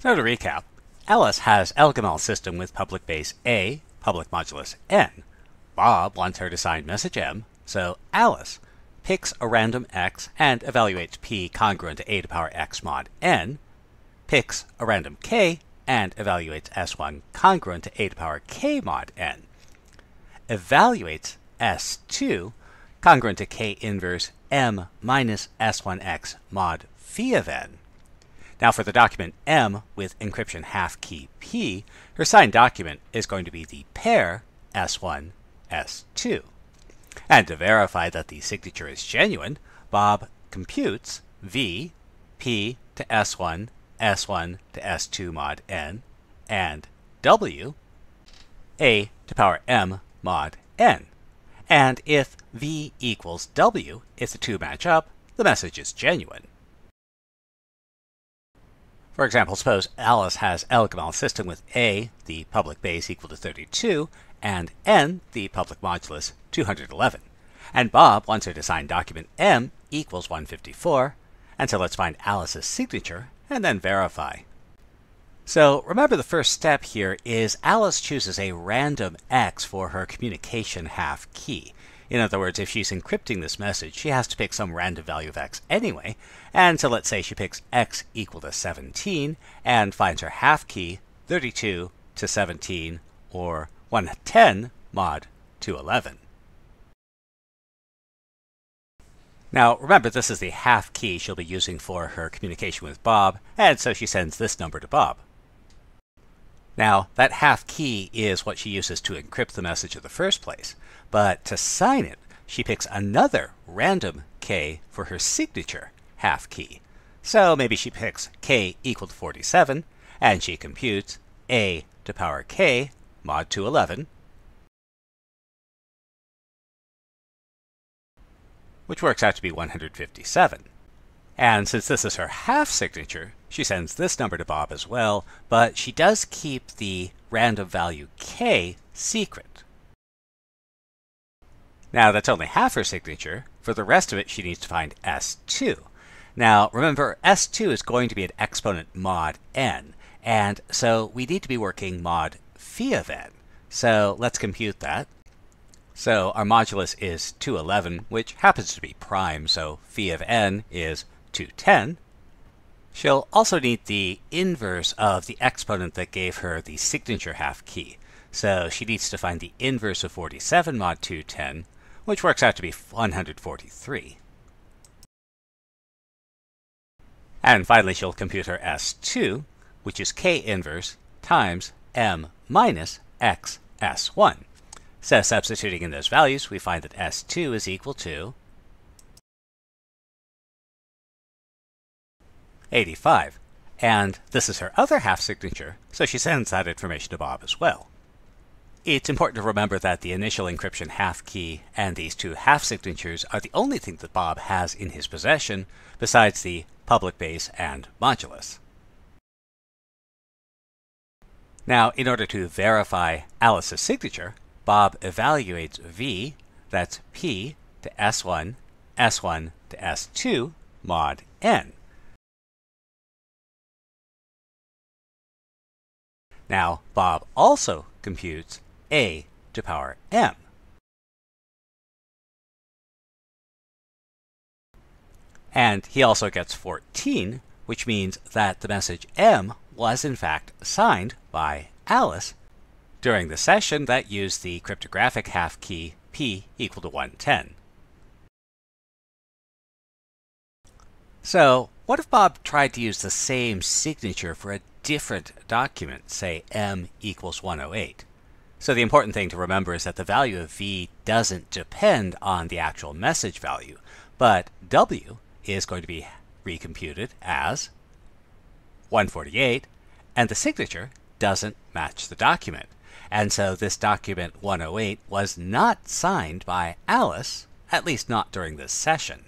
So to recap, Alice has Elgamal system with public base A, public modulus N. Bob wants her to sign message M, so Alice picks a random x and evaluates p congruent to a to power x mod n, picks a random k and evaluates s1 congruent to a to power k mod n, evaluates s2 congruent to k inverse m minus s1x mod phi of n, now for the document M with encryption half key P, her signed document is going to be the pair S1, S2. And to verify that the signature is genuine, Bob computes V, P to S1, S1 to S2 mod N, and W, A to power M mod N. And if V equals W, if the two match up, the message is genuine. For example, suppose Alice has Elgamal system with A, the public base equal to 32, and N, the public modulus, 211. And Bob wants her to sign document M equals 154, and so let's find Alice's signature and then verify. So remember the first step here is Alice chooses a random X for her communication half key. In other words, if she's encrypting this message, she has to pick some random value of x anyway. And so let's say she picks x equal to 17 and finds her half key 32 to 17 or 110 mod 211. Now, remember, this is the half key she'll be using for her communication with Bob, and so she sends this number to Bob. Now, that half key is what she uses to encrypt the message in the first place. But to sign it, she picks another random k for her signature half key. So maybe she picks k equal to 47, and she computes a to power k mod 211, which works out to be 157. And since this is her half signature, she sends this number to Bob as well, but she does keep the random value k secret. Now that's only half her signature. For the rest of it, she needs to find S2. Now remember, S2 is going to be an exponent mod n, and so we need to be working mod phi of n. So let's compute that. So our modulus is 211, which happens to be prime, so phi of n is 210. She'll also need the inverse of the exponent that gave her the signature half key. So she needs to find the inverse of 47 mod 210, which works out to be 143. And finally, she'll compute her S2, which is K inverse times M minus X S1. So substituting in those values, we find that S2 is equal to 85. And this is her other half signature, so she sends that information to Bob as well. It's important to remember that the initial encryption half key and these two half signatures are the only thing that Bob has in his possession besides the public base and modulus. Now, in order to verify Alice's signature, Bob evaluates V, that's P, to S1, S1 to S2 mod n. Now, Bob also computes a to power m. And he also gets 14, which means that the message M was in fact signed by Alice during the session that used the cryptographic half key P equal to 110. So, what if Bob tried to use the same signature for a different document, say M equals 108? So the important thing to remember is that the value of V doesn't depend on the actual message value, but W is going to be recomputed as 148, and the signature doesn't match the document. And so this document 108 was not signed by Alice, at least not during this session.